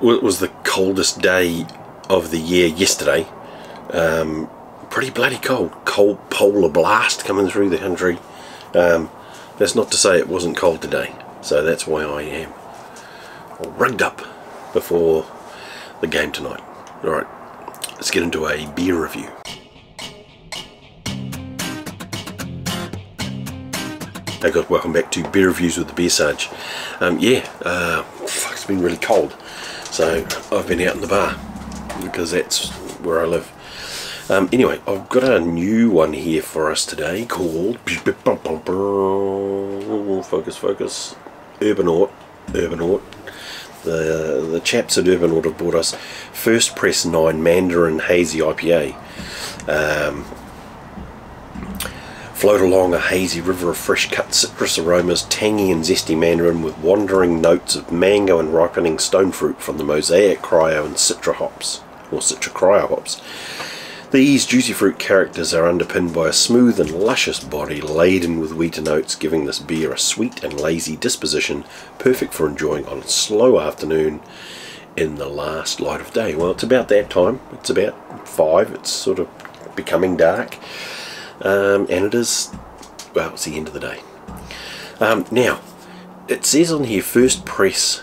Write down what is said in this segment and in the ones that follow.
was the coldest day of the year yesterday. Um, pretty bloody cold. Cold polar blast coming through the country. Um, that's not to say it wasn't cold today. So that's why I am rugged up before the game tonight. Alright, let's get into a beer review. Hey guys, welcome back to Beer Reviews with the Beer Sarge. Um, yeah, uh, been really cold. So I've been out in the bar because that's where I live. Um, anyway, I've got a new one here for us today called Focus Focus Urbanaut. Urbanaut. The the chaps at Urbanaut have brought us First Press 9 Mandarin Hazy IPA. Um, float along a hazy river of fresh cut citrus aromas, tangy and zesty mandarin with wandering notes of mango and ripening stone fruit from the mosaic cryo and citra hops, or citra cryo hops. These juicy fruit characters are underpinned by a smooth and luscious body laden with wheater notes, giving this beer a sweet and lazy disposition, perfect for enjoying on a slow afternoon in the last light of day. Well, it's about that time. It's about five. It's sort of becoming dark. Um, and it is, well, it's the end of the day. Um, now, it says on here first press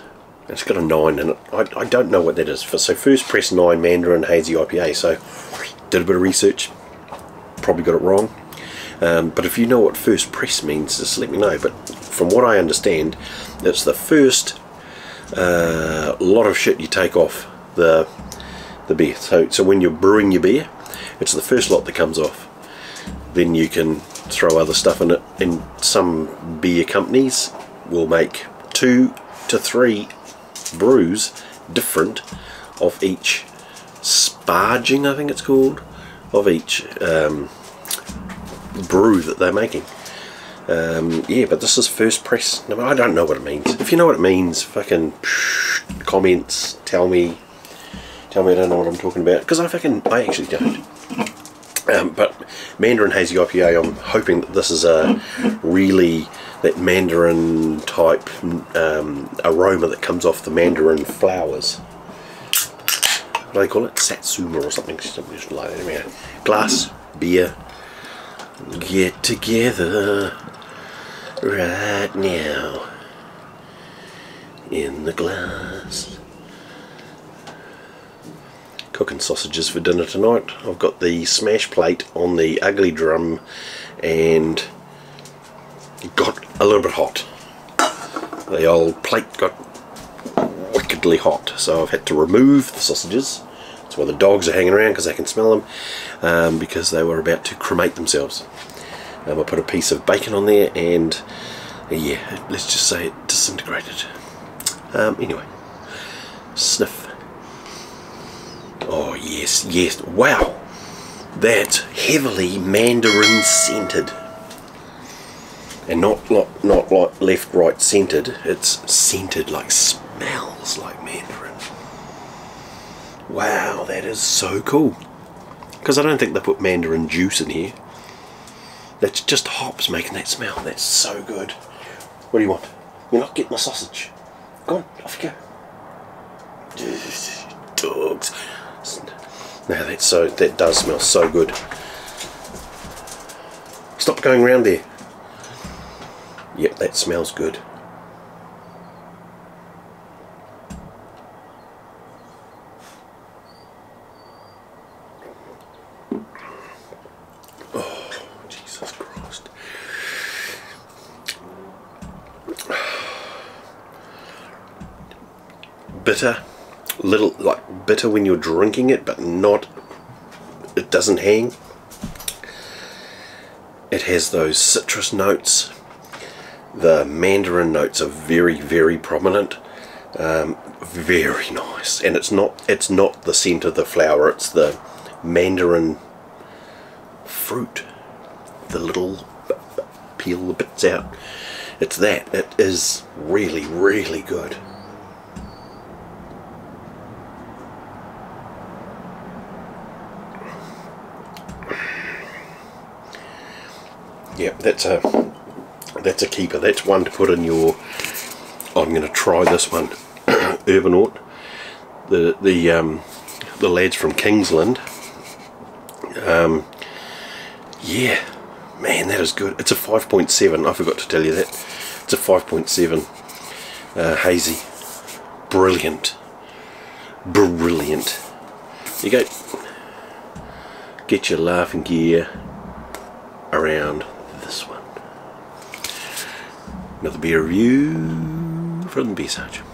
it's got a 9 in it. I, I don't know what that is. For, So first press 9 Mandarin Hazy IPA. So did a bit of research, probably got it wrong. Um, but if you know what first press means, just let me know. But from what I understand, it's the first uh, lot of shit you take off the the beer. So, so when you're brewing your beer, it's the first lot that comes off. Then you can throw other stuff in it. And some beer companies will make two to three brews different of each sparging, I think it's called, of each um, brew that they're making. Um, yeah, but this is first press. I don't know what it means. If you know what it means, fucking comments, tell me. Tell me I don't know what I'm talking about. Because I fucking, I actually don't. Um, but Mandarin Hazy IPA, I'm hoping that this is a really that Mandarin type um, aroma that comes off the Mandarin flowers what do they call it? Satsuma or something, something like that. Anyway, glass, beer, get together right now in the glass. Cooking sausages for dinner tonight. I've got the smash plate on the ugly drum and it got a little bit hot. The old plate got wickedly hot so I've had to remove the sausages that's why the dogs are hanging around because they can smell them um, because they were about to cremate themselves um, I put a piece of bacon on there and yeah let's just say it disintegrated um, anyway sniff oh yes yes. Wow. That's heavily mandarin scented and not not not like left right scented it's scented like smells like mandarin. Wow that is so cool. Because I don't think they put mandarin juice in here. That's just hops making that smell. That's so good. What do you want? You're not getting the sausage. Go on off you go. Dogs now that's so that does smell so good stop going around there Yep, that smells good. Oh, Jesus Christ. Bitter, little like bitter when you're drinking it, but not, it doesn't hang. It has those citrus notes. The mandarin notes are very very prominent. Um, very nice. And it's not it's not the scent of the flower it's the mandarin fruit. The little peel the bits out. It's that. It is really really good Yep, that's a that's a keeper. That's one to put in your. I'm going to try this one, Urbanaut. the the um, the lads from Kingsland. Um, yeah, man, that is good. It's a 5.7. I forgot to tell you that. It's a 5.7 uh, hazy. Brilliant. Brilliant. You go. Get your laughing gear around. Another beer review from the Beer Sergeant.